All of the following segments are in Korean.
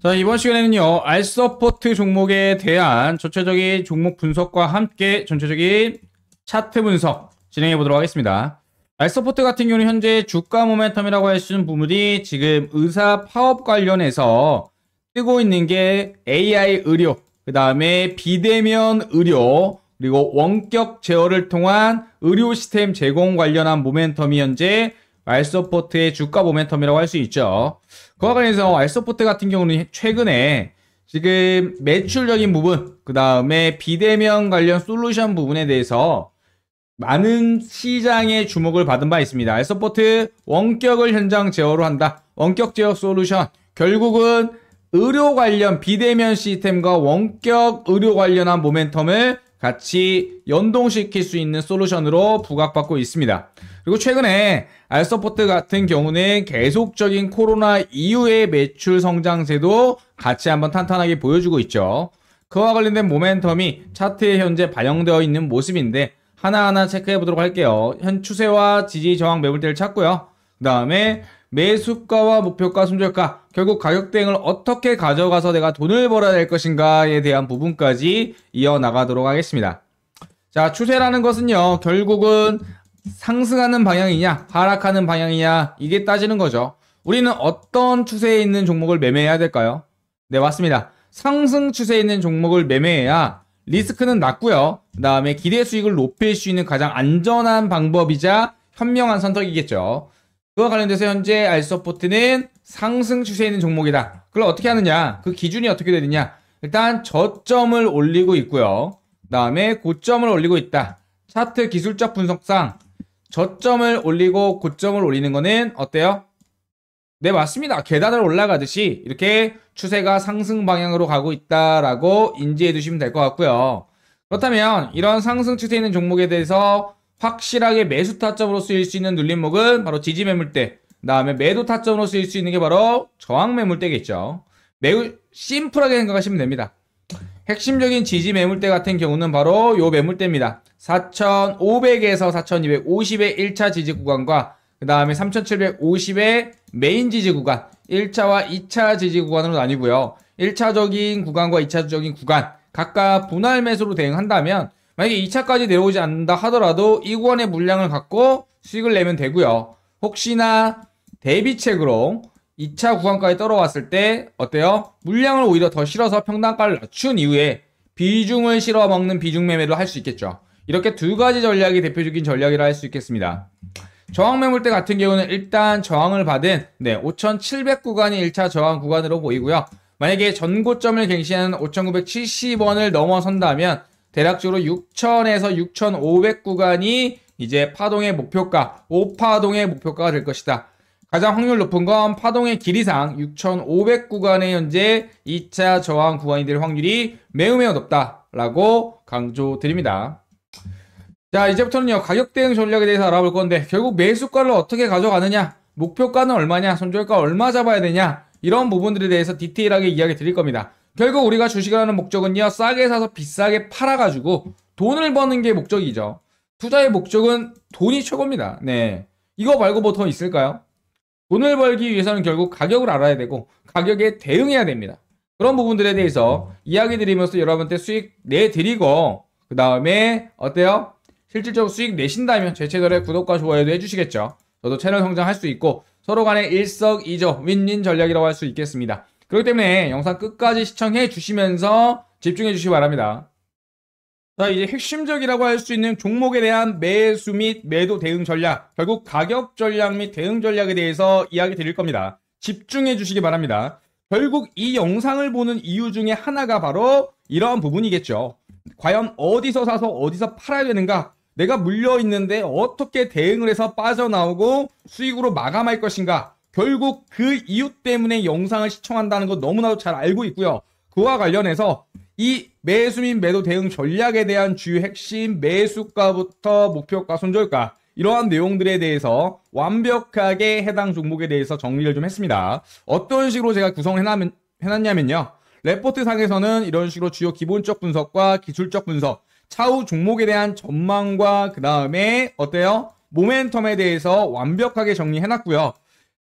자, 이번 시간에는요, 알서포트 종목에 대한 전체적인 종목 분석과 함께 전체적인 차트 분석 진행해 보도록 하겠습니다. 알서포트 같은 경우는 현재 주가 모멘텀이라고 할 수 있는 부분이 지금 의사 파업 관련해서 뜨고 있는 게 AI 의료, 그 다음에 비대면 의료, 그리고 원격 제어를 통한 의료 시스템 제공 관련한 모멘텀이 현재 알서포트의 주가 모멘텀이라고 할 수 있죠. 그와 관련해서 알서포트 같은 경우는 최근에 지금 매출적인 부분, 그 다음에 비대면 관련 솔루션 부분에 대해서 많은 시장의 주목을 받은 바 있습니다. 알서포트 원격을 현장 제어로 한다. 원격 제어 솔루션. 결국은 의료 관련 비대면 시스템과 원격 의료 관련한 모멘텀을 같이 연동시킬 수 있는 솔루션으로 부각받고 있습니다. 그리고 최근에 알서포트 같은 경우는 계속적인 코로나 이후의 매출 성장세도 같이 한번 탄탄하게 보여주고 있죠. 그와 관련된 모멘텀이 차트에 현재 반영되어 있는 모습인데 하나하나 체크해 보도록 할게요. 현 추세와 지지 저항 매물대를 찾고요. 그 다음에 매수가와 목표가, 손절가, 결국 가격 대응을 어떻게 가져가서 내가 돈을 벌어야 될 것인가에 대한 부분까지 이어나가도록 하겠습니다. 자, 추세라는 것은요, 결국은 상승하는 방향이냐, 하락하는 방향이냐, 이게 따지는 거죠. 우리는 어떤 추세에 있는 종목을 매매해야 될까요? 네, 맞습니다. 상승 추세에 있는 종목을 매매해야 리스크는 낮고요. 그 다음에 기대 수익을 높일 수 있는 가장 안전한 방법이자 현명한 선택이겠죠. 그와 관련돼서 현재 알서포트는 상승 추세에 있는 종목이다. 그걸 어떻게 하느냐? 그 기준이 어떻게 되느냐? 일단 저점을 올리고 있고요. 그 다음에 고점을 올리고 있다. 차트 기술적 분석상 저점을 올리고 고점을 올리는 거는 어때요? 네, 맞습니다. 계단을 올라가듯이 이렇게 추세가 상승 방향으로 가고 있다라고 인지해 두시면 될 것 같고요. 그렇다면 이런 상승 추세에 있는 종목에 대해서 확실하게 매수 타점으로 쓰일 수 있는 눌림목은 바로 지지 매물대, 그 다음에 매도 타점으로 쓰일 수 있는 게 바로 저항 매물대겠죠. 매우 심플하게 생각하시면 됩니다. 핵심적인 지지 매물대 같은 경우는 바로 요 매물대입니다. 4,500에서 4,250의 1차 지지 구간과 그 다음에 3,750의 메인 지지 구간, 1차와 2차 지지 구간으로 나뉘고요. 1차적인 구간과 2차적인 구간, 각각 분할 매수로 대응한다면 만약에 2차까지 내려오지 않는다 하더라도 이 구간의 물량을 갖고 수익을 내면 되고요. 혹시나 대비책으로 2차 구간까지 떨어왔을 때 어때요? 물량을 오히려 더 실어서 평단가를 낮춘 이후에 비중을 실어 먹는 비중 매매를 할수 있겠죠. 이렇게 두 가지 전략이 대표적인 전략이라 할 수 있겠습니다. 저항 매물대 같은 경우는 일단 저항을 받은 네, 5,700 구간이 1차 저항 구간으로 보이고요. 만약에 전고점을 갱신하는 5,970원을 넘어선다면 대략적으로 6,000에서 6,500 구간이 이제 파동의 목표가, 5파동의 목표가가 될 것이다. 가장 확률 높은 건 파동의 길이상 6,500 구간의 현재 2차 저항 구간이 될 확률이 매우 매우 높다라고 강조드립니다. 자, 이제부터는요, 가격 대응 전략에 대해서 알아볼 건데, 결국 매수가를 어떻게 가져가느냐, 목표가는 얼마냐, 손절가 얼마 잡아야 되냐, 이런 부분들에 대해서 디테일하게 이야기 드릴 겁니다. 결국 우리가 주식을 하는 목적은요, 싸게 사서 비싸게 팔아가지고 돈을 버는 게 목적이죠. 투자의 목적은 돈이 최고입니다. 네. 이거 말고 뭐 더 있을까요? 돈을 벌기 위해서는 결국 가격을 알아야 되고, 가격에 대응해야 됩니다. 그런 부분들에 대해서 이야기 드리면서 여러분한테 수익 내드리고, 그 다음에, 어때요? 실질적으로 수익 내신다면 제 채널에 구독과 좋아요도 해주시겠죠. 저도 채널 성장할 수 있고, 서로 간에 일석이조 윈윈 전략이라고 할 수 있겠습니다. 그렇기 때문에 영상 끝까지 시청해 주시면서 집중해 주시기 바랍니다. 자, 이제 핵심적이라고 할 수 있는 종목에 대한 매수 및 매도 대응 전략, 결국 가격 전략 및 대응 전략에 대해서 이야기 드릴 겁니다. 집중해 주시기 바랍니다. 결국 이 영상을 보는 이유 중에 하나가 바로 이러한 부분이겠죠. 과연 어디서 사서 어디서 팔아야 되는가? 내가 물려 있는데 어떻게 대응을 해서 빠져나오고 수익으로 마감할 것인가? 결국 그 이유 때문에 영상을 시청한다는 거 너무나도 잘 알고 있고요. 그와 관련해서 이 매수 및 매도 대응 전략에 대한 주요 핵심 매수가부터 목표가, 손절가 이러한 내용들에 대해서 완벽하게 해당 종목에 대해서 정리를 좀 했습니다. 어떤 식으로 제가 구성을 해놨냐면요. 레포트 상에서는 이런 식으로 주요 기본적 분석과 기술적 분석, 차후 종목에 대한 전망과 그 다음에 어때요? 모멘텀에 대해서 완벽하게 정리해놨고요.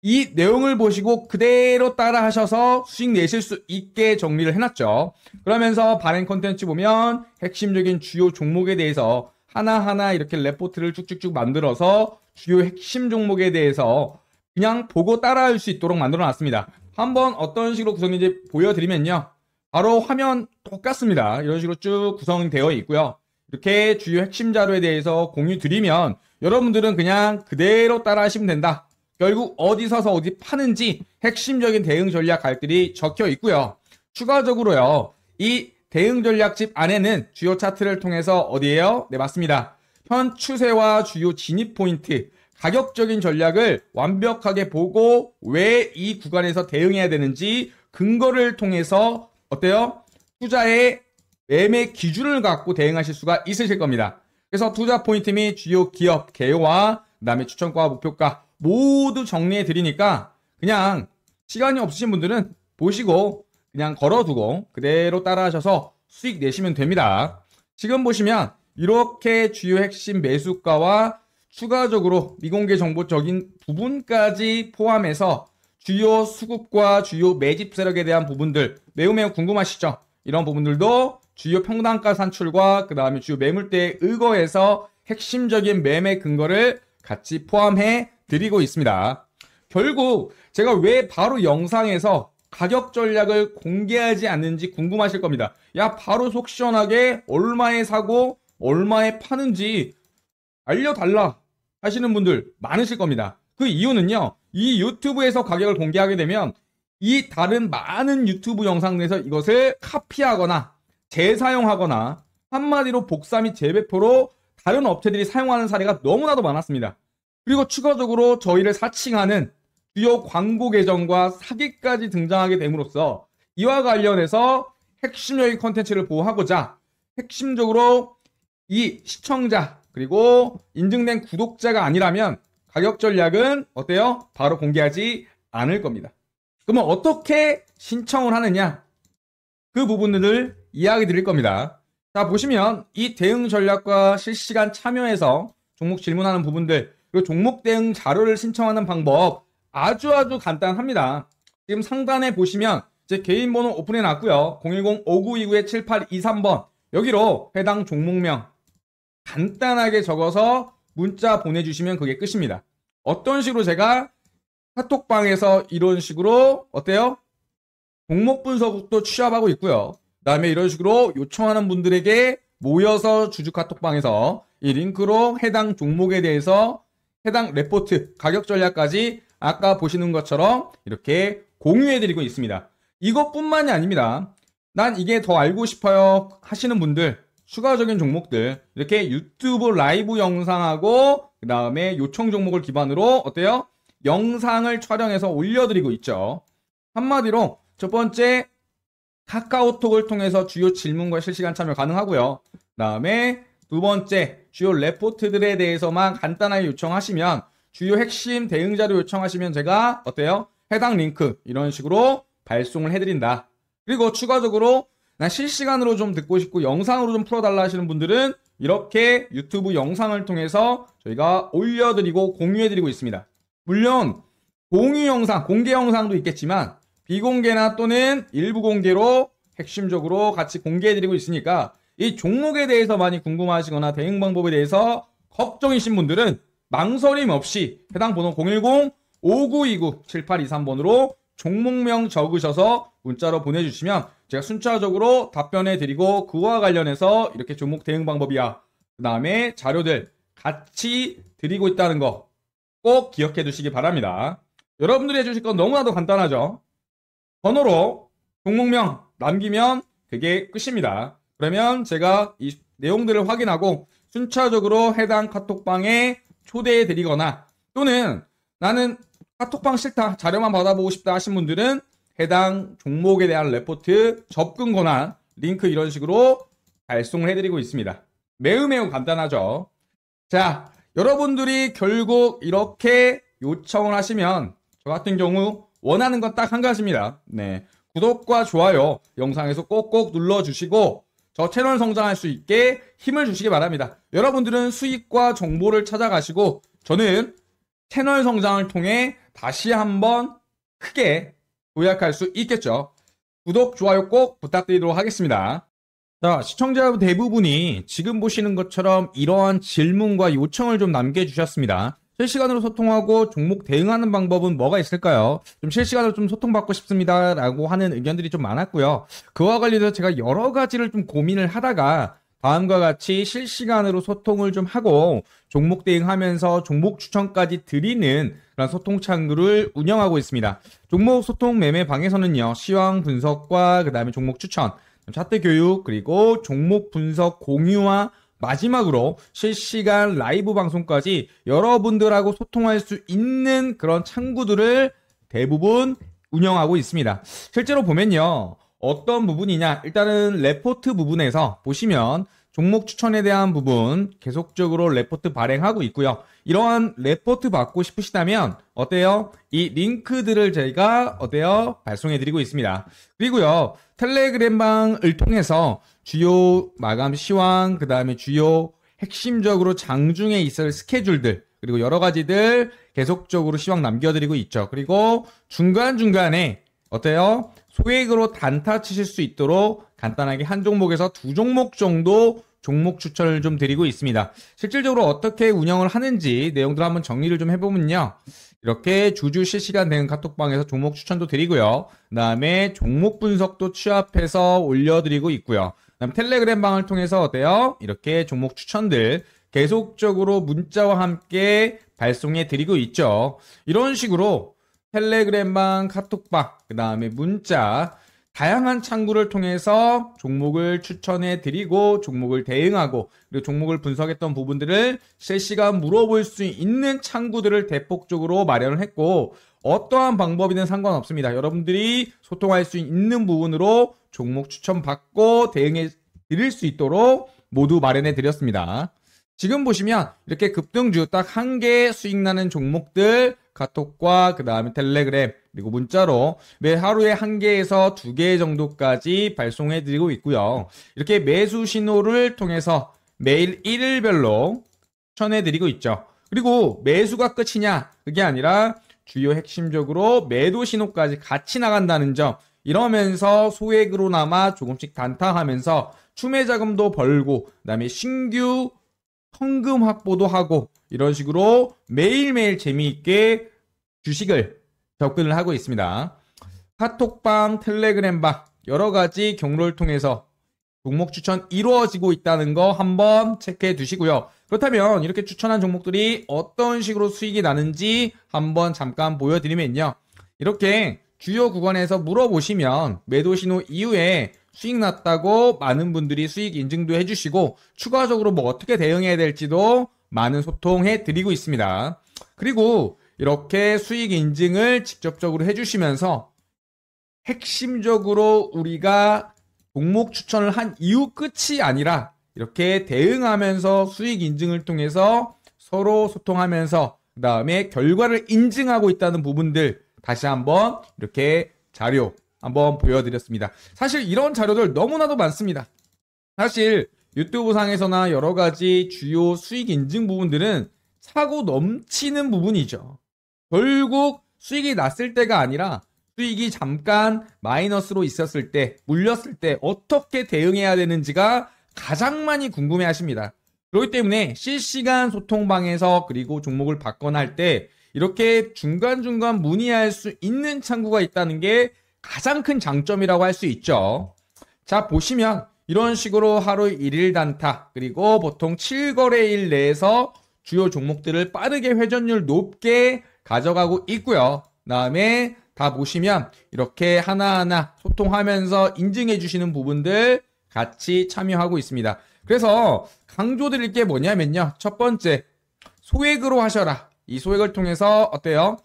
이 내용을 보시고 그대로 따라 하셔서 수익 내실 수 있게 정리를 해놨죠. 그러면서 발행 콘텐츠 보면 핵심적인 주요 종목에 대해서 하나하나 이렇게 레포트를 쭉쭉쭉 만들어서 주요 핵심 종목에 대해서 그냥 보고 따라할 수 있도록 만들어 놨습니다. 한번 어떤 식으로 구성인지 보여드리면요. 바로 화면 똑같습니다. 이런 식으로 쭉 구성되어 있고요. 이렇게 주요 핵심 자료에 대해서 공유 드리면 여러분들은 그냥 그대로 따라 하시면 된다. 결국 어디 서서 어디 파는지 핵심적인 대응 전략 갈들이 적혀 있고요. 추가적으로요. 이 대응 전략집 안에는 주요 차트를 통해서 어디에요? 네, 맞습니다. 현 추세와 주요 진입 포인트, 가격적인 전략을 완벽하게 보고 왜 이 구간에서 대응해야 되는지 근거를 통해서 어때요? 투자의 매매 기준을 갖고 대응하실 수가 있으실 겁니다. 그래서 투자 포인트 및 주요 기업 개요와 그다음에 추천과 목표가 모두 정리해 드리니까 그냥 시간이 없으신 분들은 보시고 그냥 걸어두고 그대로 따라하셔서 수익 내시면 됩니다. 지금 보시면 이렇게 주요 핵심 매수가와 추가적으로 미공개 정보적인 부분까지 포함해서 주요 수급과 주요 매집 세력에 대한 부분들 매우 매우 궁금하시죠? 이런 부분들도 주요 평단가 산출과 그 다음에 주요 매물대에 의거해서 핵심적인 매매 근거를 같이 포함해 드리고 있습니다. 결국 제가 왜 바로 영상에서 가격 전략을 공개하지 않는지 궁금하실 겁니다. 야, 바로 속 시원하게 얼마에 사고 얼마에 파는지 알려달라 하시는 분들 많으실 겁니다. 그 이유는요, 이 유튜브에서 가격을 공개하게 되면 이 다른 많은 유튜브 영상에서 이것을 카피하거나 재사용하거나 한마디로 복사 및 재배포로 다른 업체들이 사용하는 사례가 너무나도 많았습니다. 그리고 추가적으로 저희를 사칭하는 주요 광고 계정과 사기까지 등장하게 됨으로써 이와 관련해서 핵심적인 컨텐츠를 보호하고자 핵심적으로 이 시청자 그리고 인증된 구독자가 아니라면 가격 전략은 어때요? 바로 공개하지 않을 겁니다. 그러면 어떻게 신청을 하느냐? 그 부분들을 이야기 드릴 겁니다. 자, 보시면 이 대응 전략과 실시간 참여해서 종목 질문하는 부분들, 그리고 종목 대응 자료를 신청하는 방법 아주 아주 간단합니다. 지금 상단에 보시면 제 개인 번호 오픈해 놨고요. 010-5929-7823번 여기로 해당 종목명 간단하게 적어서 문자 보내주시면 그게 끝입니다. 어떤 식으로 제가 카톡방에서 이런 식으로 어때요? 종목 분석도 취합하고 있고요. 그 다음에 이런 식으로 요청하는 분들에게 모여서 주주 카톡방에서 이 링크로 해당 종목에 대해서 해당 레포트, 가격 전략까지 아까 보시는 것처럼 이렇게 공유해드리고 있습니다. 이것뿐만이 아닙니다. 난 이게 더 알고 싶어요 하시는 분들 추가적인 종목들 이렇게 유튜브 라이브 영상하고 그 다음에 요청 종목을 기반으로 어때요? 영상을 촬영해서 올려드리고 있죠. 한마디로 첫 번째 카카오톡을 통해서 주요 질문과 실시간 참여 가능하고요. 그 다음에 두 번째 주요 레포트들에 대해서만 간단하게 요청하시면 주요 핵심 대응 자료 요청하시면 제가 어때요? 해당 링크 이런 식으로 발송을 해드린다. 그리고 추가적으로 나 실시간으로 좀 듣고 싶고 영상으로 좀 풀어달라 하시는 분들은 이렇게 유튜브 영상을 통해서 저희가 올려드리고 공유해드리고 있습니다. 물론 공유 영상, 공개 영상도 있겠지만 비공개나 또는 일부 공개로 핵심적으로 같이 공개해드리고 있으니까 이 종목에 대해서 많이 궁금하시거나 대응 방법에 대해서 걱정이신 분들은 망설임 없이 해당 번호 010-5929-7823번으로 종목명 적으셔서 문자로 보내주시면 제가 순차적으로 답변해 드리고 그와 관련해서 이렇게 종목 대응 방법이야. 그 다음에 자료들 같이 드리고 있다는 거 꼭 기억해 두시기 바랍니다. 여러분들이 해주실 건 너무나도 간단하죠. 번호로 종목명 남기면 그게 끝입니다. 그러면 제가 이 내용들을 확인하고 순차적으로 해당 카톡방에 초대해 드리거나 또는 나는 카톡방 싫다 자료만 받아보고 싶다 하신 분들은 해당 종목에 대한 레포트 접근 권한 링크 이런 식으로 발송을 해드리고 있습니다. 매우 매우 간단하죠. 자, 여러분들이 결국 이렇게 요청을 하시면 저 같은 경우 원하는 건 딱 한 가지입니다. 네. 구독과 좋아요 영상에서 꼭꼭 눌러주시고 저 채널 성장할 수 있게 힘을 주시기 바랍니다. 여러분들은 수익과 정보를 찾아가시고 저는 채널 성장을 통해 다시 한번 크게 도약할 수 있겠죠. 구독, 좋아요 꼭 부탁드리도록 하겠습니다. 자, 시청자 대부분이 지금 보시는 것처럼 이러한 질문과 요청을 좀 남겨주셨습니다. 실시간으로 소통하고 종목 대응하는 방법은 뭐가 있을까요? 좀 실시간으로 좀 소통받고 싶습니다. 라고 하는 의견들이 좀 많았고요. 그와 관련해서 제가 여러 가지를 좀 고민을 하다가 다음과 같이 실시간으로 소통을 좀 하고 종목 대응하면서 종목 추천까지 드리는 그런 소통 창구를 운영하고 있습니다. 종목 소통 매매 방에서는요, 시황 분석과 그 다음에 종목 추천, 차트 교육, 그리고 종목 분석 공유와 마지막으로 실시간 라이브 방송까지 여러분들하고 소통할 수 있는 그런 창구들을 대부분 운영하고 있습니다. 실제로 보면요. 어떤 부분이냐? 일단은 레포트 부분에서 보시면 종목 추천에 대한 부분 계속적으로 레포트 발행하고 있고요. 이러한 레포트 받고 싶으시다면 어때요? 이 링크들을 저희가 어때요? 발송해 드리고 있습니다. 그리고요. 텔레그램방을 통해서 주요 마감 시황, 그 다음에 주요 핵심적으로 장중에 있을 스케줄들, 그리고 여러 가지들 계속적으로 시황 남겨 드리고 있죠. 그리고 중간중간에 어때요? 소액으로 단타 치실 수 있도록 간단하게 한 종목에서 두 종목 정도 종목 추천을 좀 드리고 있습니다. 실질적으로 어떻게 운영을 하는지 내용들 한번 정리를 좀 해보면요. 이렇게 주주 실시간 대응 카톡방에서 종목 추천도 드리고요. 그 다음에 종목 분석도 취합해서 올려드리고 있고요. 그 다음 텔레그램 방을 통해서 어때요? 이렇게 종목 추천들 계속적으로 문자와 함께 발송해 드리고 있죠. 이런 식으로 텔레그램방, 카톡방, 그 다음에 문자, 다양한 창구를 통해서 종목을 추천해 드리고 종목을 대응하고 그리고 종목을 분석했던 부분들을 실시간 물어볼 수 있는 창구들을 대폭적으로 마련을 했고 어떠한 방법이든 상관없습니다. 여러분들이 소통할 수 있는 부분으로 종목 추천 받고 대응해 드릴 수 있도록 모두 마련해 드렸습니다. 지금 보시면 이렇게 급등주 딱 한 개 수익 나는 종목들 카톡과 그 다음에 텔레그램 그리고 문자로 매 하루에 한 개에서 두 개 정도까지 발송해 드리고 있고요. 이렇게 매수 신호를 통해서 매일 1일별로 추천해 드리고 있죠. 그리고 매수가 끝이냐? 그게 아니라 주요 핵심적으로 매도 신호까지 같이 나간다는 점 이러면서 소액으로나마 조금씩 단타하면서 추매 자금도 벌고 그다음에 신규 현금 확보도 하고 이런 식으로 매일매일 재미있게 주식을 접근을 하고 있습니다. 카톡방, 텔레그램방 여러 가지 경로를 통해서 종목 추천 이루어지고 있다는 거 한번 체크해 두시고요. 그렇다면 이렇게 추천한 종목들이 어떤 식으로 수익이 나는지 한번 잠깐 보여드리면요. 이렇게 주요 구간에서 물어보시면 매도 신호 이후에 수익 났다고 많은 분들이 수익 인증도 해주시고 추가적으로 뭐 어떻게 대응해야 될지도 많은 소통해 드리고 있습니다. 그리고 이렇게 수익 인증을 직접적으로 해주시면서 핵심적으로 우리가 종목 추천을 한 이후 끝이 아니라 이렇게 대응하면서 수익 인증을 통해서 서로 소통하면서 그 다음에 결과를 인증하고 있다는 부분들 다시 한번 이렇게 자료 한번 보여드렸습니다. 사실 이런 자료들 너무나도 많습니다. 사실 유튜브 상에서나 여러 가지 주요 수익 인증 부분들은 사고 넘치는 부분이죠. 결국 수익이 났을 때가 아니라 수익이 잠깐 마이너스로 있었을 때, 물렸을 때 어떻게 대응해야 되는지가 가장 많이 궁금해 하십니다. 그렇기 때문에 실시간 소통방에서 그리고 종목을 받거나 할 때 이렇게 중간중간 문의할 수 있는 창구가 있다는 게 가장 큰 장점이라고 할 수 있죠. 자, 보시면 이런 식으로 하루 1일 단타, 그리고 보통 7거래일 내에서 주요 종목들을 빠르게 회전율 높게 가져가고 있고요. 다음에 다 보시면 이렇게 하나하나 소통하면서 인증해 주시는 부분들 같이 참여하고 있습니다. 그래서 강조드릴 게 뭐냐면요. 첫 번째, 소액으로 하셔라. 이 소액을 통해서 어때요?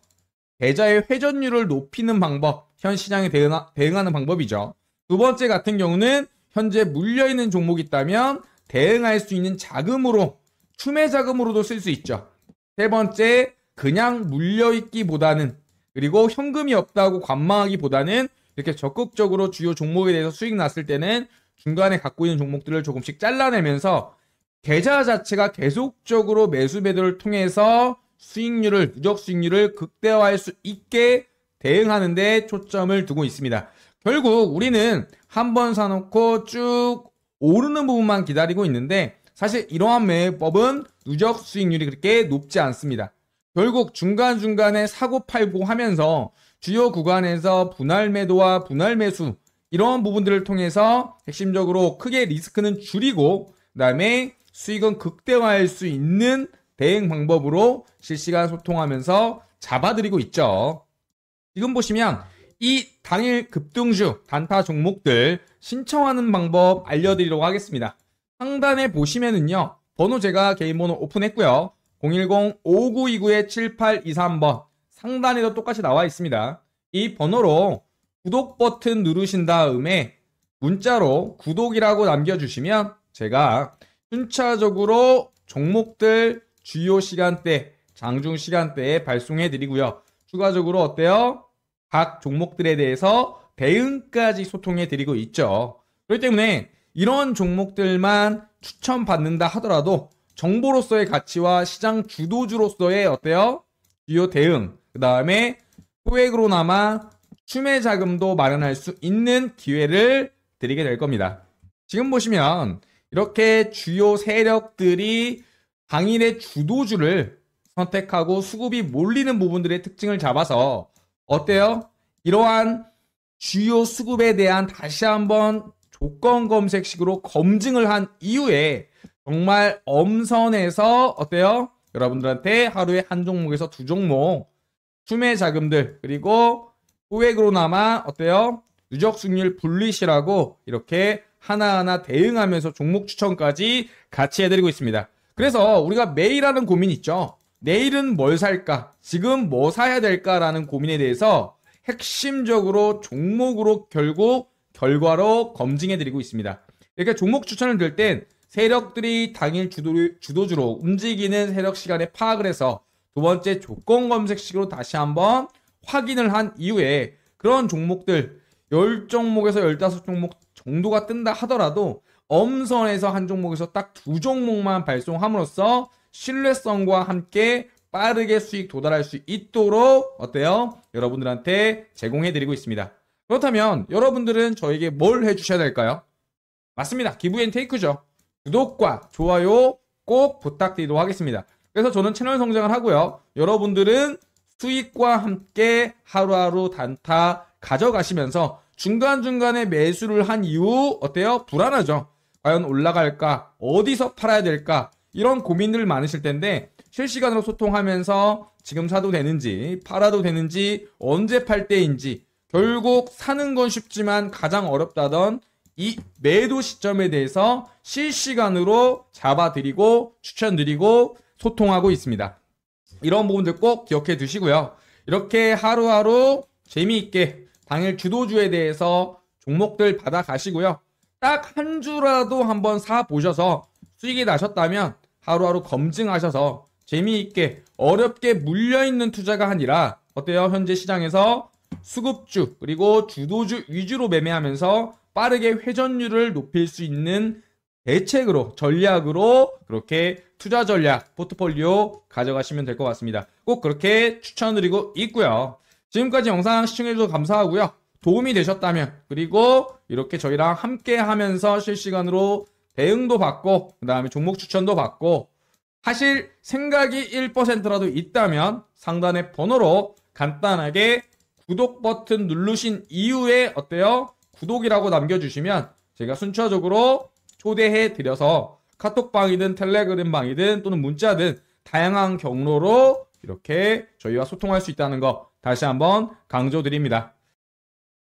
계좌의 회전율을 높이는 방법, 현 시장에 대응하는 방법이죠. 두 번째 같은 경우는 현재 물려있는 종목이 있다면 대응할 수 있는 자금으로, 추매 자금으로도 쓸 수 있죠. 세 번째, 그냥 물려있기보다는 그리고 현금이 없다고 관망하기보다는 이렇게 적극적으로 주요 종목에 대해서 수익 났을 때는 중간에 갖고 있는 종목들을 조금씩 잘라내면서 계좌 자체가 계속적으로 매수 매도를 통해서 수익률을 누적 수익률을 극대화할 수 있게 대응하는데 초점을 두고 있습니다. 결국 우리는 한 번 사놓고 쭉 오르는 부분만 기다리고 있는데 사실 이러한 매매법은 누적 수익률이 그렇게 높지 않습니다. 결국 중간중간에 사고 팔고 하면서 주요 구간에서 분할 매도와 분할 매수 이런 부분들을 통해서 핵심적으로 크게 리스크는 줄이고 그다음에 수익은 극대화할 수 있는 대응 방법으로 실시간 소통하면서 잡아드리고 있죠. 지금 보시면 이 당일 급등주 단타 종목들 신청하는 방법 알려드리도록 하겠습니다. 상단에 보시면은요. 번호 제가 개인 번호 오픈했고요. 010-5929-7823번 상단에도 똑같이 나와 있습니다. 이 번호로 구독 버튼 누르신 다음에 문자로 구독이라고 남겨주시면 제가 순차적으로 종목들 주요 시간대, 장중 시간대에 발송해 드리고요. 추가적으로 어때요? 각 종목들에 대해서 대응까지 소통해 드리고 있죠. 그렇기 때문에 이런 종목들만 추천받는다 하더라도 정보로서의 가치와 시장 주도주로서의 어때요? 주요 대응, 그 다음에 소액으로나마 추매 자금도 마련할 수 있는 기회를 드리게 될 겁니다. 지금 보시면 이렇게 주요 세력들이 당일의 주도주를 선택하고 수급이 몰리는 부분들의 특징을 잡아서 어때요? 이러한 주요 수급에 대한 다시 한번 조건 검색식으로 검증을 한 이후에 정말 엄선해서 어때요? 여러분들한테 하루에 한 종목에서 두 종목 추매 자금들 그리고 소액으로나마 어때요? 누적 수익률 분리시라고 이렇게 하나하나 대응하면서 종목 추천까지 같이 해드리고 있습니다. 그래서 우리가 매일 하는 고민 있죠. 내일은 뭘 살까? 지금 뭐 사야 될까라는 고민에 대해서 핵심적으로 종목으로 결국 결과로 검증해드리고 있습니다. 이렇게 종목 추천을 들 땐 세력들이 당일 주도, 주도 주로 움직이는 세력 시간에 파악을 해서 두 번째 조건 검색식으로 다시 한번 확인을 한 이후에 그런 종목들 10종목에서 15종목 정도가 뜬다 하더라도 엄선해서 한 종목에서 딱 두 종목만 발송함으로써 신뢰성과 함께 빠르게 수익 도달할 수 있도록 어때요? 여러분들한테 제공해드리고 있습니다. 그렇다면 여러분들은 저에게 뭘 해주셔야 될까요? 맞습니다. give and take죠. 구독과 좋아요 꼭 부탁드리도록 하겠습니다. 그래서 저는 채널 성장을 하고요. 여러분들은 수익과 함께 하루하루 단타 가져가시면서 중간중간에 매수를 한 이후 어때요? 불안하죠? 과연 올라갈까? 어디서 팔아야 될까? 이런 고민들 많으실 텐데 실시간으로 소통하면서 지금 사도 되는지 팔아도 되는지 언제 팔 때인지 결국 사는 건 쉽지만 가장 어렵다던 이 매도 시점에 대해서 실시간으로 잡아드리고 추천드리고 소통하고 있습니다. 이런 부분들 꼭 기억해 두시고요. 이렇게 하루하루 재미있게 당일 주도주에 대해서 종목들 받아 가시고요. 딱 한 주라도 한번 사 보셔서 수익이 나셨다면 하루하루 검증하셔서 재미있게 어렵게 물려있는 투자가 아니라 어때요? 현재 시장에서 수급주 그리고 주도주 위주로 매매하면서 빠르게 회전율을 높일 수 있는 대책으로 전략으로 그렇게 투자 전략 포트폴리오 가져가시면 될 것 같습니다. 꼭 그렇게 추천드리고 있고요. 지금까지 영상 시청해주셔서 감사하고요. 도움이 되셨다면 그리고 이렇게 저희랑 함께 하면서 실시간으로 대응도 받고 그 다음에 종목 추천도 받고 하실 생각이 1%라도 있다면 상단의 번호로 간단하게 구독 버튼 누르신 이후에 어때요? 구독이라고 남겨주시면 제가 순차적으로 초대해 드려서 카톡방이든 텔레그램 방이든 또는 문자든 다양한 경로로 이렇게 저희와 소통할 수 있다는 거 다시 한번 강조드립니다.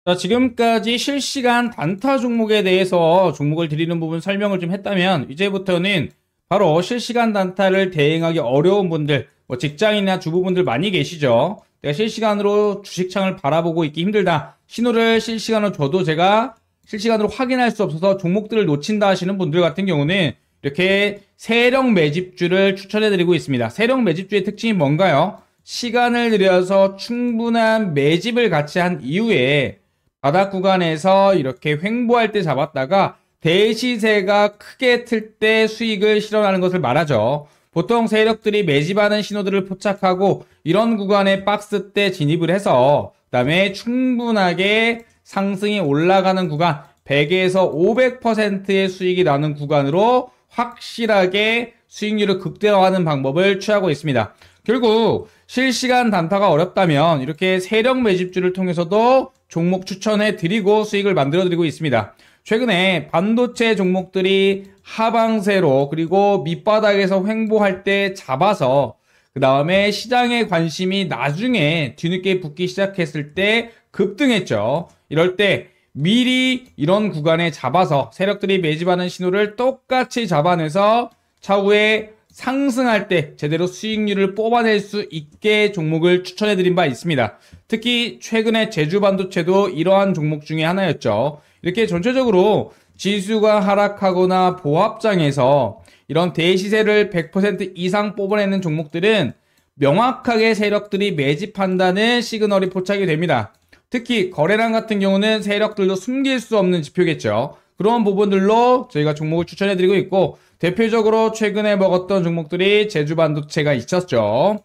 자, 지금까지 실시간 단타 종목에 대해서 종목을 드리는 부분 설명을 좀 했다면 이제부터는 바로 실시간 단타를 대응하기 어려운 분들, 뭐 직장인이나 주부분들 많이 계시죠. 내가 실시간으로 주식창을 바라보고 있기 힘들다. 신호를 실시간으로 줘도 제가 실시간으로 확인할 수 없어서 종목들을 놓친다 하시는 분들 같은 경우는 이렇게 세력 매집주를 추천해드리고 있습니다. 세력 매집주의 특징이 뭔가요? 시간을 들여서 충분한 매집을 같이 한 이후에 바닥 구간에서 이렇게 횡보할 때 잡았다가 대시세가 크게 틀 때 수익을 실현하는 것을 말하죠. 보통 세력들이 매집하는 신호들을 포착하고 이런 구간에 박스 때 진입을 해서 그 다음에 충분하게 상승이 올라가는 구간 100에서 500%의 수익이 나는 구간으로 확실하게 수익률을 극대화하는 방법을 취하고 있습니다. 결국 실시간 단타가 어렵다면 이렇게 세력 매집주를 통해서도 종목 추천해 드리고 수익을 만들어 드리고 있습니다. 최근에 반도체 종목들이 하방세로 그리고 밑바닥에서 횡보할 때 잡아서 그 다음에 시장의 관심이 나중에 뒤늦게 붙기 시작했을 때 급등했죠. 이럴 때 미리 이런 구간에 잡아서 세력들이 매집하는 신호를 똑같이 잡아내서 차후에 상승할 때 제대로 수익률을 뽑아낼 수 있게 종목을 추천해 드린 바 있습니다. 특히 최근에 제주 반도체도 이러한 종목 중에 하나였죠. 이렇게 전체적으로 지수가 하락하거나 보합장에서 이런 대시세를 100% 이상 뽑아내는 종목들은 명확하게 세력들이 매집한다는 시그널이 포착이 됩니다. 특히 거래량 같은 경우는 세력들도 숨길 수 없는 지표겠죠. 그런 부분들로 저희가 종목을 추천해드리고 있고 대표적으로 최근에 먹었던 종목들이 제주반도체가 있었죠.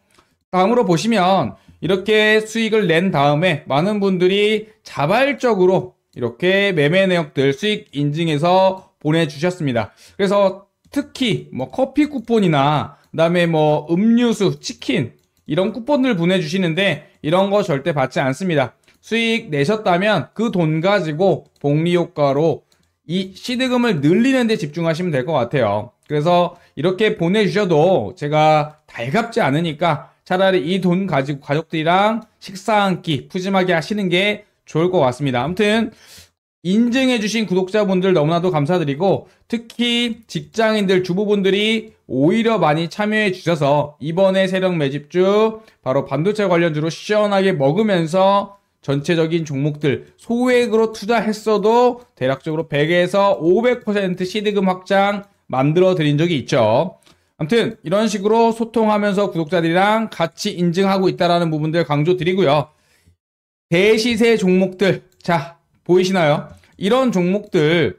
다음으로 보시면 이렇게 수익을 낸 다음에 많은 분들이 자발적으로 이렇게 매매 내역들 수익 인증해서 보내주셨습니다. 그래서 특히 뭐 커피 쿠폰이나 그다음에 뭐 음료수, 치킨 이런 쿠폰들 보내주시는데 이런 거 절대 받지 않습니다. 수익 내셨다면 그 돈 가지고 복리 효과로 이 시드금을 늘리는 데 집중하시면 될 것 같아요. 그래서 이렇게 보내주셔도 제가 달갑지 않으니까 차라리 이 돈 가지고 가족들이랑 식사 한 끼 푸짐하게 하시는 게 좋을 것 같습니다. 아무튼 인증해주신 구독자분들 너무나도 감사드리고 특히 직장인들 주부분들이 오히려 많이 참여해 주셔서 이번에 세력 매집주 바로 반도체 관련주로 시원하게 먹으면서 전체적인 종목들 소액으로 투자했어도 대략적으로 100에서 500% 시드금 확장 만들어 드린 적이 있죠. 아무튼 이런 식으로 소통하면서 구독자들이랑 같이 인증하고 있다라는 부분들 강조 드리고요. 대시세 종목들 자 보이시나요? 이런 종목들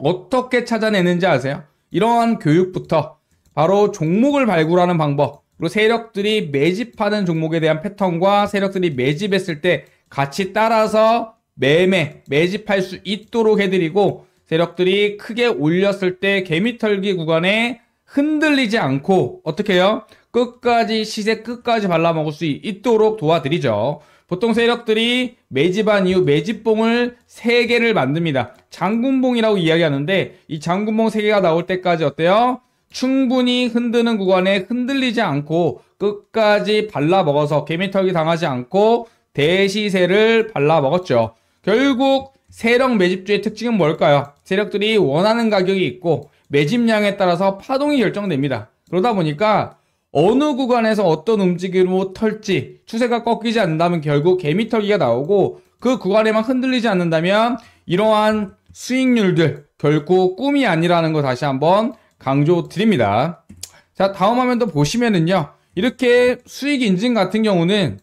어떻게 찾아내는지 아세요? 이러한 교육부터 바로 종목을 발굴하는 방법 그리고 세력들이 매집하는 종목에 대한 패턴과 세력들이 매집했을 때 같이 따라서 매매, 매집할 수 있도록 해드리고 세력들이 크게 올렸을 때 개미털기 구간에 흔들리지 않고 어떻게 해요? 끝까지 시세 끝까지 발라먹을 수 있도록 도와드리죠. 보통 세력들이 매집한 이후 매집봉을 3개를 만듭니다. 장군봉이라고 이야기하는데 이 장군봉 3개가 나올 때까지 어때요? 충분히 흔드는 구간에 흔들리지 않고 끝까지 발라먹어서 개미털기 당하지 않고 대시세를 발라먹었죠. 결국 세력 매집주의 특징은 뭘까요? 세력들이 원하는 가격이 있고 매집량에 따라서 파동이 결정됩니다. 그러다 보니까 어느 구간에서 어떤 움직임으로 털지 추세가 꺾이지 않는다면 결국 개미털기가 나오고 그 구간에만 흔들리지 않는다면 이러한 수익률들 결국 꿈이 아니라는 거 다시 한번 강조 드립니다. 자 다음 화면도 보시면은요 이렇게 수익 인증 같은 경우는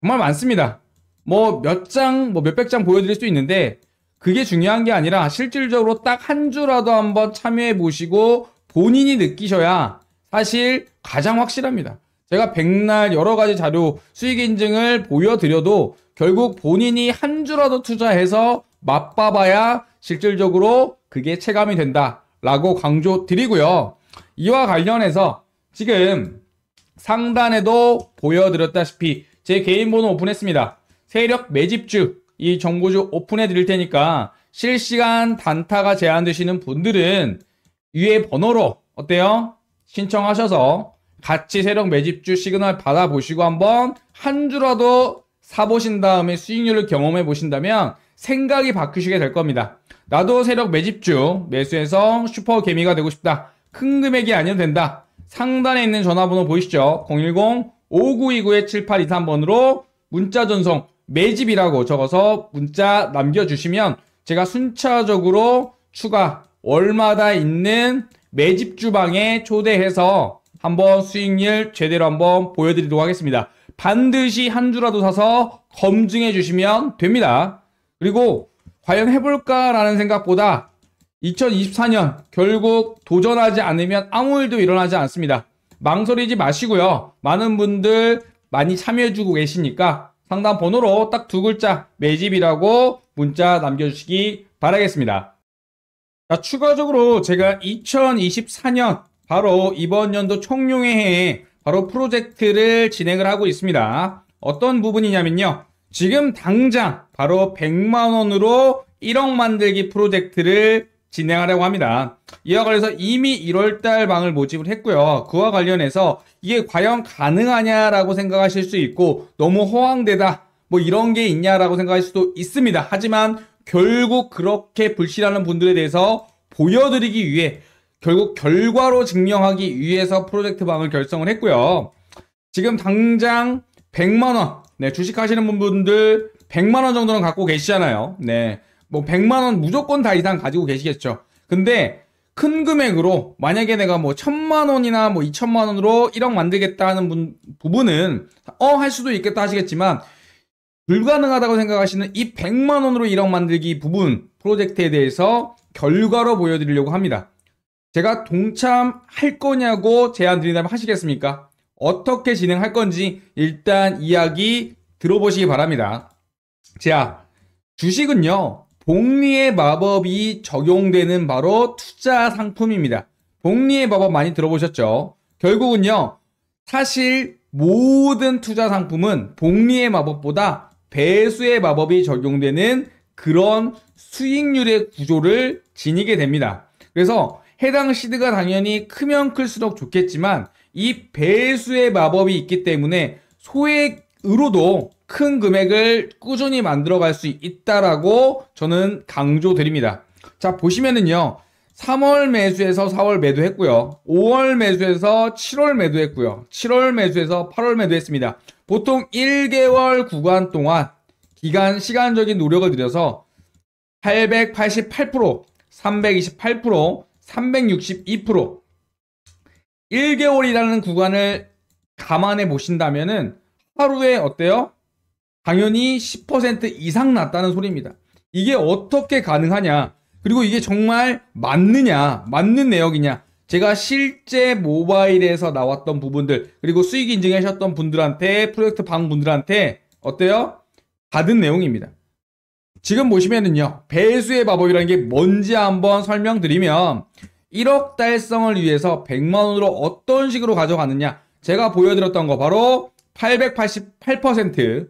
정말 많습니다. 뭐 몇 장, 뭐 몇백 장 보여드릴 수 있는데 그게 중요한 게 아니라 실질적으로 딱 한 주라도 한번 참여해 보시고 본인이 느끼셔야 사실 가장 확실합니다. 제가 백날 여러 가지 자료 수익 인증을 보여드려도 결국 본인이 한 주라도 투자해서 맛봐봐야 실질적으로 그게 체감이 된다라고 강조 드리고요. 이와 관련해서 지금 상단에도 보여드렸다시피 제 개인 번호 오픈했습니다. 세력 매집주 이 정보주 오픈해 드릴 테니까 실시간 단타가 제한되시는 분들은 위에 번호로 어때요? 신청하셔서 같이 세력 매집주 시그널 받아보시고 한번 한 주라도 사보신 다음에 수익률을 경험해 보신다면 생각이 바뀌시게 될 겁니다. 나도 세력 매집주 매수해서 슈퍼 개미가 되고 싶다. 큰 금액이 아니어도 된다. 상단에 있는 전화번호 보이시죠? 010-5929-7823번으로 문자 전송 매집이라고 적어서 문자 남겨주시면 제가 순차적으로 추가 월마다 있는 매집 주방에 초대해서 한번 수익률 제대로 한번 보여드리도록 하겠습니다. 반드시 한 주라도 사서 검증해 주시면 됩니다. 그리고 과연 해볼까라는 생각보다 2024년 결국 도전하지 않으면 아무 일도 일어나지 않습니다. 망설이지 마시고요. 많은 분들 많이 참여해주고 계시니까 상담 번호로 딱 두 글자 매집이라고 문자 남겨주시기 바라겠습니다. 자, 추가적으로 제가 2024년 바로 이번 연도 총룡회에 바로 프로젝트를 진행을 하고 있습니다. 어떤 부분이냐면요. 지금 당장 바로 100만 원으로 1억 만들기 프로젝트를 진행하려고 합니다. 이와 관련해서 이미 1월달 방을 모집을 했고요. 그와 관련해서 이게 과연 가능하냐라고 생각하실 수 있고 너무 허황되다 뭐 이런 게 있냐라고 생각할 수도 있습니다. 하지만 결국 그렇게 불신하는 분들에 대해서 보여드리기 위해 결국 결과로 증명하기 위해서 프로젝트 방을 결성을 했고요. 지금 당장 100만 원, 네, 주식 하시는 분들 100만 원 정도는 갖고 계시잖아요. 네. 뭐 100만 원 무조건 다 이상 가지고 계시겠죠. 근데 큰 금액으로 만약에 내가 뭐 1000만 원이나 뭐 2천만 원으로 1억 만들겠다 하는 분, 부분은 어 할 수도 있겠다 하시겠지만 불가능하다고 생각하시는 이 100만 원으로 1억 만들기 부분 프로젝트에 대해서 결과로 보여드리려고 합니다. 제가 동참할 거냐고 제안 드린다면 하시겠습니까? 어떻게 진행할 건지 일단 이야기 들어보시기 바랍니다. 자, 주식은요, 복리의 마법이 적용되는 바로 투자 상품입니다. 복리의 마법 많이 들어보셨죠? 결국은요, 사실 모든 투자 상품은 복리의 마법보다 배수의 마법이 적용되는 그런 수익률의 구조를 지니게 됩니다. 그래서 해당 시드가 당연히 크면 클수록 좋겠지만 이 배수의 마법이 있기 때문에 소액으로도 큰 금액을 꾸준히 만들어갈 수 있다라고 저는 강조드립니다. 자 보시면은요. 3월 매수해서 4월 매도했고요. 5월 매수해서 7월 매도했고요. 7월 매수해서 8월 매도했습니다. 보통 1개월 구간 동안 기간 시간적인 노력을 들여서 888%, 328%, 362% 1개월이라는 구간을 감안해 보신다면은 하루에 어때요? 당연히 10% 이상 났다는 소리입니다. 이게 어떻게 가능하냐? 그리고 이게 정말 맞느냐? 맞는 내역이냐? 제가 실제 모바일에서 나왔던 부분들, 그리고 수익 인증하셨던 분들한테, 프로젝트 방 분들한테 어때요? 받은 내용입니다. 지금 보시면은요, 배수의 마법이라는 게 뭔지 한번 설명드리면, 1억 달성을 위해서 100만원으로 어떤 식으로 가져가느냐, 제가 보여드렸던 거 바로 888%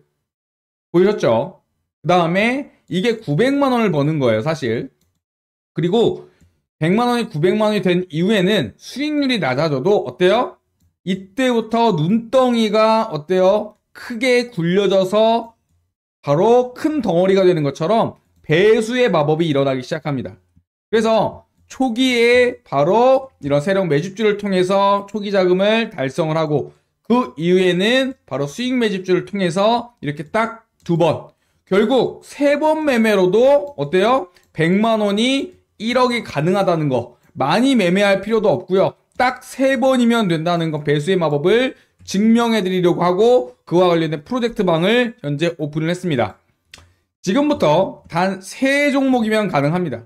보이셨죠? 그 다음에 이게 900만원을 버는 거예요, 사실. 그리고 100만 원이 900만 원이 된 이후에는 수익률이 낮아져도 어때요? 이때부터 눈덩이가 어때요? 크게 굴려져서 바로 큰 덩어리가 되는 것처럼 배수의 마법이 일어나기 시작합니다. 그래서 초기에 바로 이런 세력 매집주를 통해서 초기 자금을 달성을 하고 그 이후에는 바로 수익 매집주를 통해서 이렇게 딱 두 번, 결국 세 번 매매로도 어때요? 100만 원이 1억이 가능하다는 거 많이 매매할 필요도 없고요. 딱 세 번이면 된다는 거 배수의 마법을 증명해 드리려고 하고 그와 관련된 프로젝트 방을 현재 오픈을 했습니다. 지금부터 단 세 종목이면 가능합니다.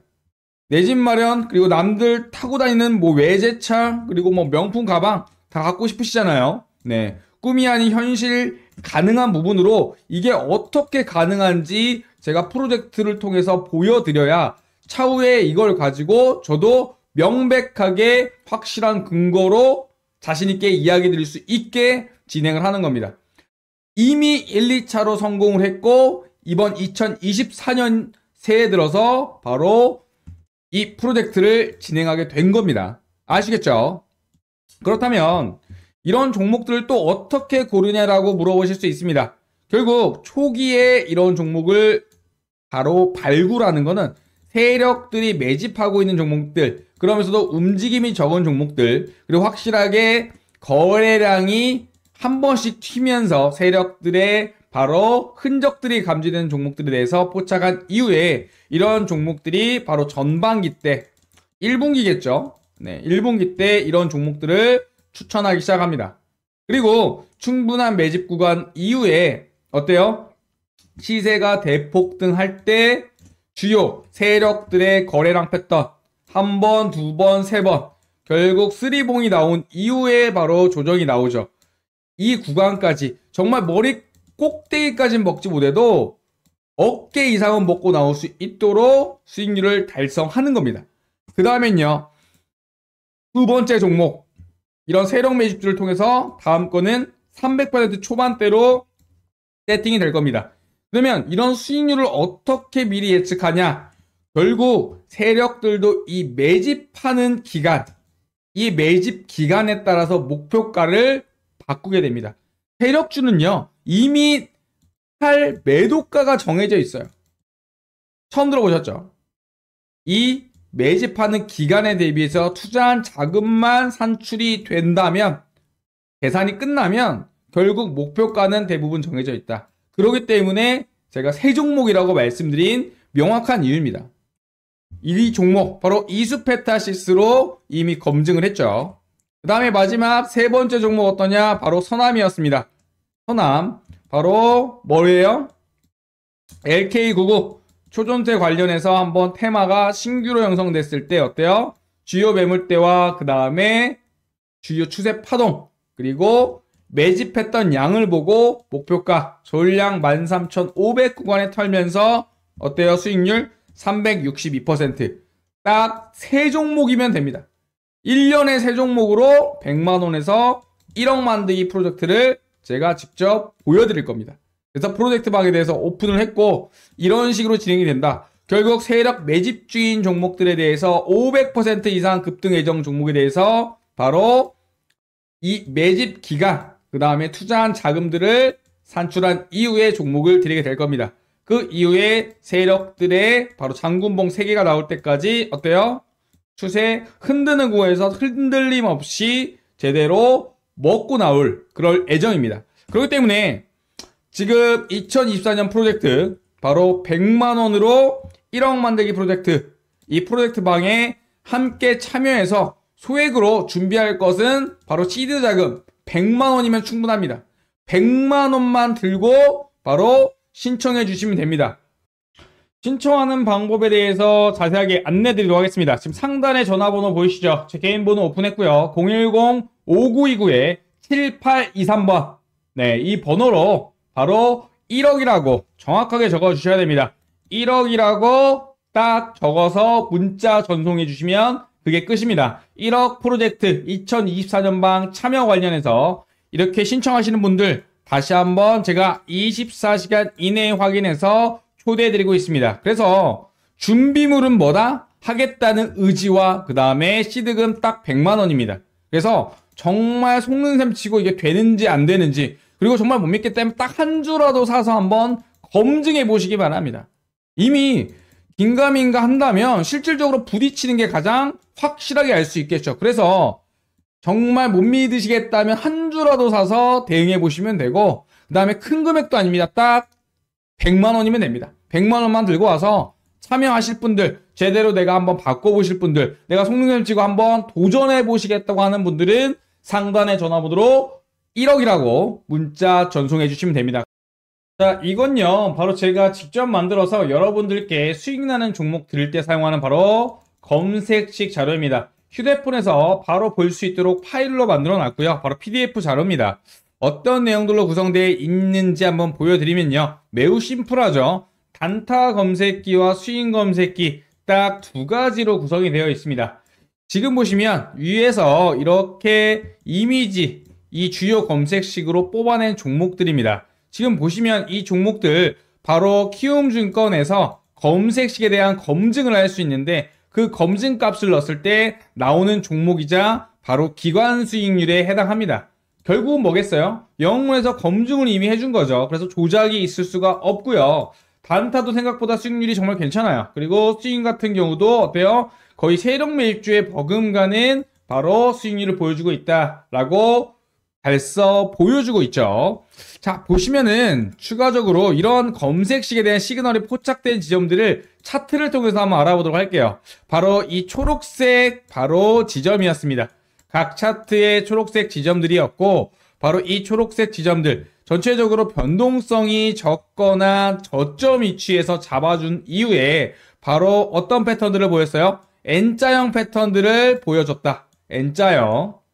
내 집 마련 그리고 남들 타고 다니는 뭐 외제차 그리고 뭐 명품 가방 다 갖고 싶으시잖아요. 네. 꿈이 아닌 현실 가능한 부분으로 이게 어떻게 가능한지 제가 프로젝트를 통해서 보여드려야 차후에 이걸 가지고 저도 명백하게 확실한 근거로 자신있게 이야기 드릴 수 있게 진행을 하는 겁니다. 이미 1, 2차로 성공을 했고, 이번 2024년 새해 들어서 바로 이 프로젝트를 진행하게 된 겁니다. 아시겠죠? 그렇다면 이런 종목들을 또 어떻게 고르냐라고 물어보실 수 있습니다. 결국 초기에 이런 종목을 바로 발굴하는 것은 세력들이 매집하고 있는 종목들, 그러면서도 움직임이 적은 종목들, 그리고 확실하게 거래량이 한 번씩 튀면서 세력들의 바로 흔적들이 감지되는 종목들에 대해서 포착한 이후에 이런 종목들이 바로 전반기 때 1분기겠죠. 네, 1분기 때 이런 종목들을 추천하기 시작합니다. 그리고 충분한 매집 구간 이후에 어때요? 시세가 대폭등할 때 주요 세력들의 거래량 패턴 한 번, 두 번, 세 번. 결국 쓰리봉이 나온 이후에 바로 조정이 나오죠. 이 구간까지 정말 머리 꼭대기까지는 먹지 못해도 어깨 이상은 먹고 나올 수 있도록 수익률을 달성하는 겁니다. 그 다음엔요. 두 번째 종목. 이런 세력 매집주를 통해서 다음 거는 300% 초반대로 세팅이 될 겁니다. 그러면 이런 수익률을 어떻게 미리 예측하냐? 결국 세력들도 이 매집하는 기간, 이 매집 기간에 따라서 목표가를 바꾸게 됩니다. 세력주는요, 이미 할 매도가가 정해져 있어요. 처음 들어보셨죠? 이 매집하는 기간에 대비해서 투자한 자금만 산출이 된다면 계산이 끝나면 결국 목표가는 대부분 정해져 있다. 그렇기 때문에 제가 세 종목이라고 말씀드린 명확한 이유입니다. 이 종목 바로 이수페타시스로 이미 검증을 했죠. 그 다음에 마지막 세 번째 종목 어떠냐? 바로 서남이었습니다. 서남 바로 뭐예요? LK99 초전세 관련해서 한번 테마가 신규로 형성됐을 때 어때요? 주요 매물대와 그 다음에 주요 추세 파동 그리고 매집했던 양을 보고 목표가 전량 13,500 구간에 털면서 어때요? 수익률 362%딱 세 종목이면 됩니다. 1년에 세 종목으로 100만 원에서 1억 만들기 프로젝트를 제가 직접 보여드릴 겁니다. 그래서 프로젝트 방에 대해서 오픈을 했고 이런 식으로 진행이 된다. 결국 세력 매집주인 종목들에 대해서 500% 이상 급등 예정 종목에 대해서 바로 이 매집 기간 그 다음에 투자한 자금들을 산출한 이후에 종목을 드리게 될 겁니다. 그 이후에 세력들의 바로 장군봉 3개가 나올 때까지 어때요? 추세 흔드는 구에서 흔들림 없이 제대로 먹고 나올 그럴 예정입니다. 그렇기 때문에 지금 2024년 프로젝트 바로 100만 원으로 1억 만들기 프로젝트 이 프로젝트 방에 함께 참여해서 소액으로 준비할 것은 바로 시드 자금 100만 원이면 충분합니다. 100만 원만 들고 바로 신청해 주시면 됩니다. 신청하는 방법에 대해서 자세하게 안내 드리도록 하겠습니다. 지금 상단에 전화번호 보이시죠? 제 개인 번호 오픈했고요. 010-5929-7823번. 네, 이 번호로 바로 1억이라고 정확하게 적어 주셔야 됩니다. 1억이라고 딱 적어서 문자 전송해 주시면 그게 끝입니다. 1억 프로젝트 2024년방 참여 관련해서 이렇게 신청하시는 분들 다시 한번 제가 24시간 이내에 확인해서 초대해드리고 있습니다. 그래서 준비물은 뭐다? 하겠다는 의지와 그 다음에 시드금 딱 100만 원입니다. 그래서 정말 속는 셈 치고 이게 되는지 안 되는지 그리고 정말 못 믿기 때문에 딱 한 주라도 사서 한번 검증해 보시기 바랍니다. 이미 긴가민가 한다면 실질적으로 부딪히는 게 가장 확실하게 알 수 있겠죠. 그래서 정말 못 믿으시겠다면 한 주라도 사서 대응해 보시면 되고 그 다음에 큰 금액도 아닙니다. 딱 100만 원이면 됩니다. 100만 원만 들고 와서 참여하실 분들, 제대로 내가 한번 바꿔보실 분들, 내가 속능을 치고 한번 도전해 보시겠다고 하는 분들은 상단에 전화번호로 1억이라고 문자 전송해 주시면 됩니다. 자, 이건요, 바로 제가 직접 만들어서 여러분들께 수익 나는 종목 들을 때 사용하는 바로 검색식 자료입니다. 휴대폰에서 바로 볼 수 있도록 파일로 만들어 놨고요. 바로 PDF 자료입니다. 어떤 내용들로 구성되어 있는지 한번 보여드리면요. 매우 심플하죠. 단타 검색기와 수익 검색기 딱 두 가지로 구성이 되어 있습니다. 지금 보시면 위에서 이렇게 이미지 이 주요 검색식으로 뽑아낸 종목들입니다. 지금 보시면 이 종목들 바로 키움증권에서 검색식에 대한 검증을 할 수 있는데 그 검증 값을 넣었을 때 나오는 종목이자 바로 기관 수익률에 해당합니다. 결국은 뭐겠어요? 영문에서 검증을 이미 해준 거죠. 그래서 조작이 있을 수가 없고요. 단타도 생각보다 수익률이 정말 괜찮아요. 그리고 수익 같은 경우도 어때요? 거의 세력 매입주에 버금가는 바로 수익률을 보여주고 있다라고 발서 보여주고 있죠. 자, 보시면은 추가적으로 이런 검색식에 대한 시그널이 포착된 지점들을 차트를 통해서 한번 알아보도록 할게요. 바로 이 초록색 바로 지점이었습니다. 각 차트의 초록색 지점들이었고 바로 이 초록색 지점들 전체적으로 변동성이 적거나 저점 위치에서 잡아준 이후에 바로 어떤 패턴들을 보였어요? N자형 패턴들을 보여줬다. N자요.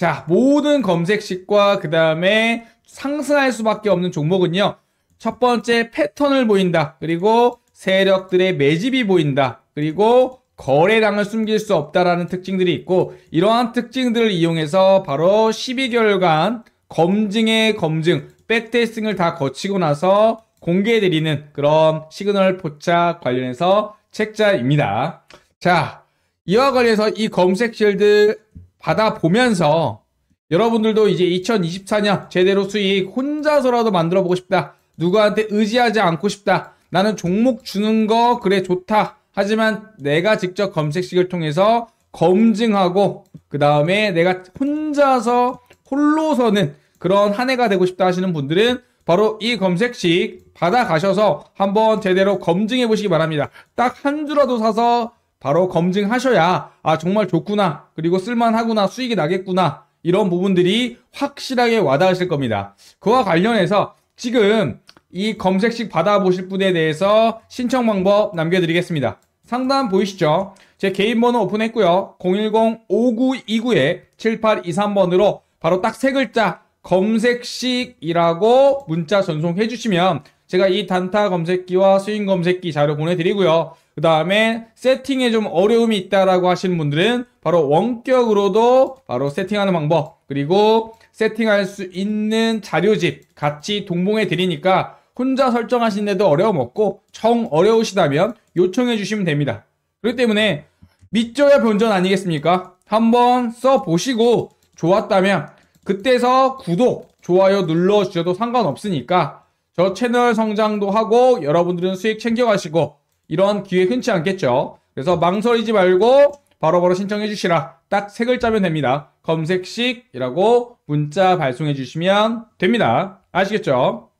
자, 모든 검색식과 그 다음에 상승할 수밖에 없는 종목은요. 첫 번째 패턴을 보인다. 그리고 세력들의 매집이 보인다. 그리고 거래량을 숨길 수 없다라는 특징들이 있고 이러한 특징들을 이용해서 바로 12개월간 검증의 검증, 백테스팅을 다 거치고 나서 공개해드리는 그런 시그널 포착 관련해서 책자입니다. 자, 이와 관련해서 이 검색 실드 받아보면서 여러분들도 이제 2024년 제대로 수익 혼자서라도 만들어 보고 싶다. 누구한테 의지하지 않고 싶다. 나는 종목 주는 거 그래 좋다. 하지만 내가 직접 검색식을 통해서 검증하고 그 다음에 내가 혼자서 홀로서는 그런 한 해가 되고 싶다 하시는 분들은 바로 이 검색식 받아가셔서 한번 제대로 검증해 보시기 바랍니다. 딱 한 주라도 사서 바로 검증하셔야 아 정말 좋구나 그리고 쓸만하구나 수익이 나겠구나 이런 부분들이 확실하게 와닿으실 겁니다. 그와 관련해서 지금 이 검색식 받아보실 분에 대해서 신청 방법 남겨드리겠습니다. 상단 보이시죠? 제 개인 번호 오픈했고요. 010-5929-7823번으로 바로 딱 세 글자 검색식이라고 문자 전송해 주시면 제가 이 단타 검색기와 스윙 검색기 자료 보내드리고요. 그 다음에 세팅에 좀 어려움이 있다라고 하시는 분들은 바로 원격으로도 바로 세팅하는 방법 그리고 세팅할 수 있는 자료집 같이 동봉해 드리니까 혼자 설정하시는데도 어려움 없고 정 어려우시다면 요청해 주시면 됩니다. 그렇기 때문에 믿져야 본전 아니겠습니까? 한번 써보시고 좋았다면 그때서 구독, 좋아요 눌러주셔도 상관없으니까 저 채널 성장도 하고 여러분들은 수익 챙겨가시고 이런 기회 흔치 않겠죠. 그래서 망설이지 말고 바로 바로 신청해 주시라. 딱 세 글자면 됩니다. 검색식이라고 문자 발송해 주시면 됩니다. 아시겠죠?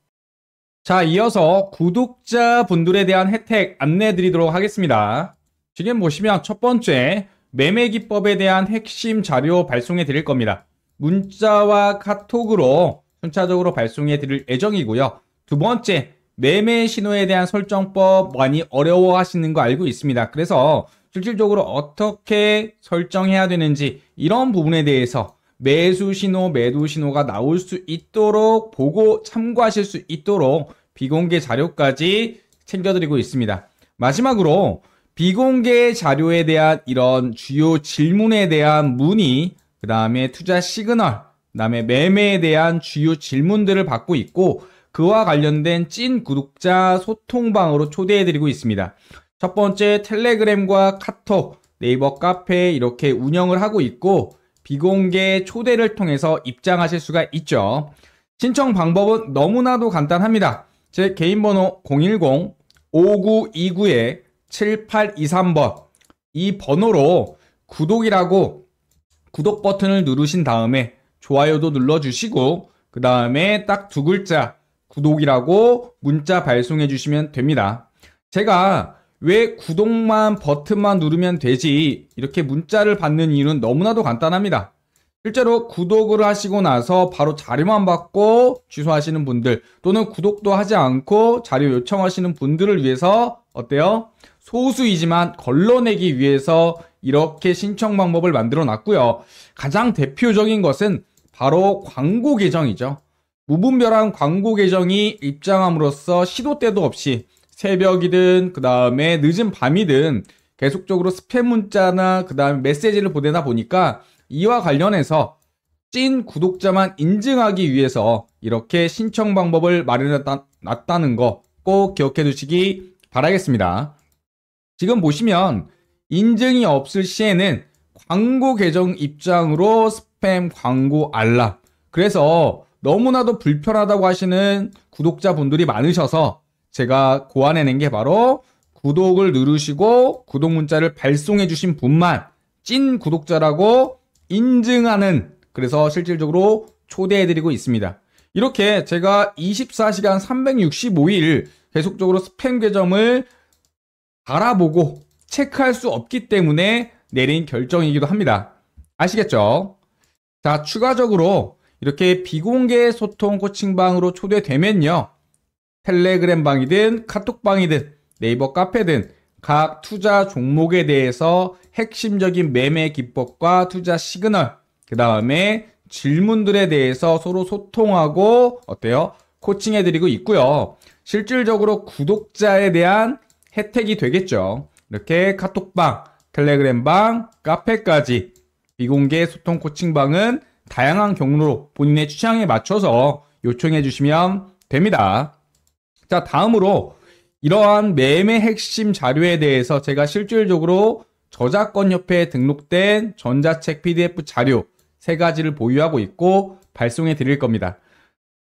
자, 이어서 구독자 분들에 대한 혜택 안내 드리도록 하겠습니다. 지금 보시면 첫 번째 매매 기법에 대한 핵심 자료 발송해 드릴 겁니다. 문자와 카톡으로 순차적으로 발송해 드릴 예정이고요. 두 번째, 매매 신호에 대한 설정법 많이 어려워 하시는 거 알고 있습니다. 그래서 실질적으로 어떻게 설정해야 되는지 이런 부분에 대해서 매수 신호, 매도 신호가 나올 수 있도록 보고 참고하실 수 있도록 비공개 자료까지 챙겨드리고 있습니다. 마지막으로 비공개 자료에 대한 이런 주요 질문에 대한 문의, 그 다음에 투자 시그널, 그 다음에 매매에 대한 주요 질문들을 받고 있고 그와 관련된 찐 구독자 소통방으로 초대해드리고 있습니다. 첫 번째 텔레그램과 카톡, 네이버 카페 이렇게 운영을 하고 있고 비공개 초대를 통해서 입장하실 수가 있죠. 신청 방법은 너무나도 간단합니다. 제 개인 번호 010-5929-7823번 이 번호로 구독이라고 구독 버튼을 누르신 다음에 좋아요도 눌러주시고 그 다음에 딱 두 글자 구독이라고 문자 발송해 주시면 됩니다. 제가 왜 구독만 버튼만 누르면 되지 이렇게 문자를 받는 이유는 너무나도 간단합니다. 실제로 구독을 하시고 나서 바로 자료만 받고 취소하시는 분들 또는 구독도 하지 않고 자료 요청하시는 분들을 위해서 어때요? 소수이지만 걸러내기 위해서 이렇게 신청 방법을 만들어 놨고요. 가장 대표적인 것은 바로 광고 계정이죠. 무분별한 광고 계정이 입장함으로써 시도 때도 없이 새벽이든 그 다음에 늦은 밤이든 계속적으로 스팸 문자나 그 다음에 메시지를 보내다 보니까 이와 관련해서 찐 구독자만 인증하기 위해서 이렇게 신청 방법을 마련해 놨다는 거 꼭 기억해 두시기 바라겠습니다. 지금 보시면 인증이 없을 시에는 광고 계정 입장으로 스팸 광고 알람. 그래서 너무나도 불편하다고 하시는 구독자분들이 많으셔서 제가 고안해낸 게 바로 구독을 누르시고 구독 문자를 발송해 주신 분만 찐 구독자라고 인증하는 그래서 실질적으로 초대해 드리고 있습니다. 이렇게 제가 24시간 365일 계속적으로 스팸 계정을 알아보고 체크할 수 없기 때문에 내린 결정이기도 합니다. 아시겠죠? 자, 추가적으로 이렇게 비공개 소통 코칭방으로 초대되면요. 텔레그램 방이든 카톡 방이든 네이버 카페든 각 투자 종목에 대해서 핵심적인 매매 기법과 투자 시그널, 그 다음에 질문들에 대해서 서로 소통하고 어때요? 코칭해드리고 있고요. 실질적으로 구독자에 대한 혜택이 되겠죠. 이렇게 카톡방, 텔레그램방, 카페까지 비공개 소통 코칭방은 다양한 경로로 본인의 취향에 맞춰서 요청해 주시면 됩니다. 자, 다음으로 이러한 매매 핵심 자료에 대해서 제가 실질적으로 저작권 협회에 등록된 전자책 PDF 자료 세 가지를 보유하고 있고 발송해 드릴 겁니다.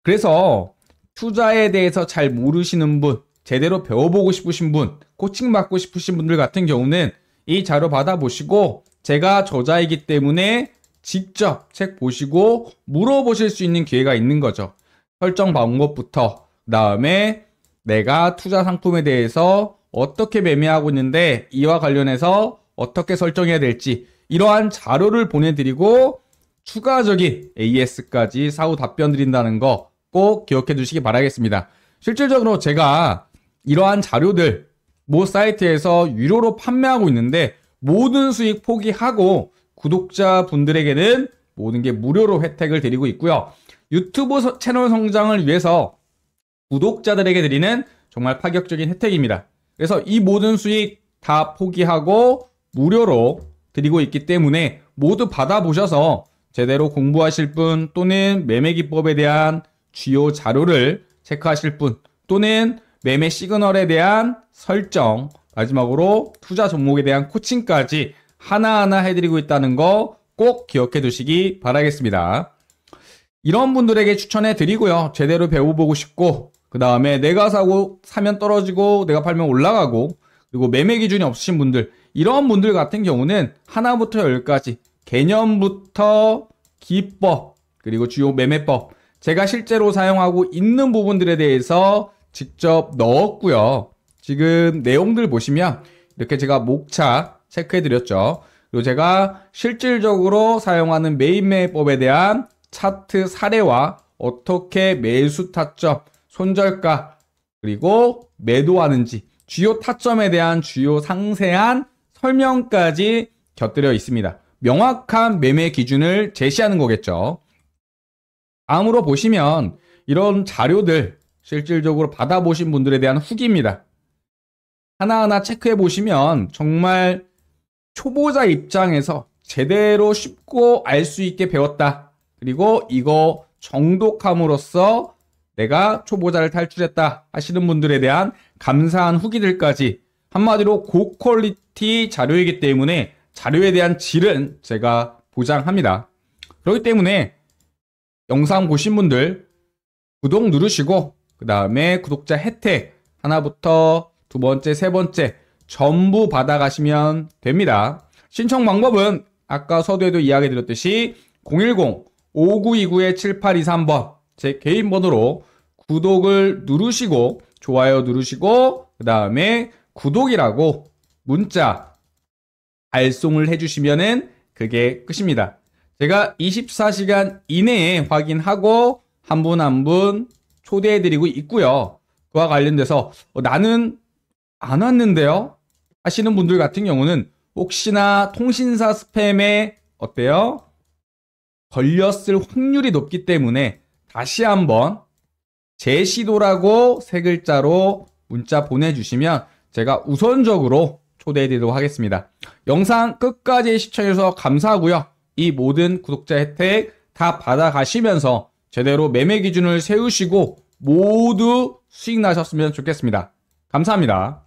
그래서 투자에 대해서 잘 모르시는 분, 제대로 배워보고 싶으신 분, 코칭 받고 싶으신 분들 같은 경우는 이 자료 받아보시고 제가 저자이기 때문에 직접 책 보시고 물어보실 수 있는 기회가 있는 거죠. 설정 방법부터 그 다음에 내가 투자 상품에 대해서 어떻게 매매하고 있는데 이와 관련해서 어떻게 설정해야 될지 이러한 자료를 보내드리고 추가적인 AS까지 사후 답변 드린다는 거 꼭 기억해 두시기 바라겠습니다. 실질적으로 제가 이러한 자료들 모 사이트에서 유료로 판매하고 있는데 모든 수익 포기하고 구독자분들에게는 모든 게 무료로 혜택을 드리고 있고요. 유튜브 채널 성장을 위해서 구독자들에게 드리는 정말 파격적인 혜택입니다. 그래서 이 모든 수익 다 포기하고 무료로 드리고 있기 때문에 모두 받아보셔서 제대로 공부하실 분 또는 매매 기법에 대한 주요 자료를 체크하실 분 또는 매매 시그널에 대한 설정 마지막으로 투자 종목에 대한 코칭까지 하나하나 해드리고 있다는 거 꼭 기억해 두시기 바라겠습니다. 이런 분들에게 추천해 드리고요. 제대로 배워보고 싶고 그 다음에 내가 사고 사면 떨어지고 내가 팔면 올라가고 그리고 매매 기준이 없으신 분들 이런 분들 같은 경우는 하나부터 열까지 개념부터 기법 그리고 주요 매매법 제가 실제로 사용하고 있는 부분들에 대해서 직접 넣었고요. 지금 내용들 보시면 이렇게 제가 목차 체크해 드렸죠. 그리고 제가 실질적으로 사용하는 메인 매매법에 대한 차트 사례와 어떻게 매수 타점, 손절가, 그리고 매도하는지 주요 타점에 대한 주요 상세한 설명까지 곁들여 있습니다. 명확한 매매 기준을 제시하는 거겠죠. 다음으로 보시면 이런 자료들 실질적으로 받아보신 분들에 대한 후기입니다. 하나하나 체크해 보시면 정말 초보자 입장에서 제대로 쉽고 알 수 있게 배웠다. 그리고 이거 정독함으로써 내가 초보자를 탈출했다 하시는 분들에 대한 감사한 후기들까지 한마디로 고퀄리티 자료이기 때문에 자료에 대한 질은 제가 보장합니다. 그렇기 때문에 영상 보신 분들 구독 누르시고 그 다음에 구독자 혜택 하나부터 두 번째, 세 번째 전부 받아가시면 됩니다. 신청 방법은 아까 서두에도 이야기 드렸듯이 010-5929-7823번 제 개인 번호로 구독을 누르시고 좋아요 누르시고 그 다음에 구독이라고 문자 발송을 해주시면은 그게 끝입니다. 제가 24시간 이내에 확인하고 한 분 한분 초대해드리고 있고요. 그와 관련돼서 어, 나는 안 왔는데요? 하시는 분들 같은 경우는 혹시나 통신사 스팸에 어때요? 걸렸을 확률이 높기 때문에 다시 한번 제시도라고 세 글자로 문자 보내주시면 제가 우선적으로 초대해드리도록 하겠습니다. 영상 끝까지 시청해주셔서 감사하고요. 이 모든 구독자 혜택 다 받아가시면서 제대로 매매 기준을 세우시고 모두 수익 나셨으면 좋겠습니다. 감사합니다.